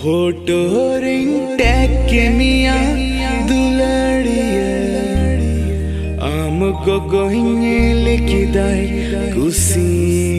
photo ring tag के मिया दुलड़िया आम को गोहिंगे लिखी दाई कुसी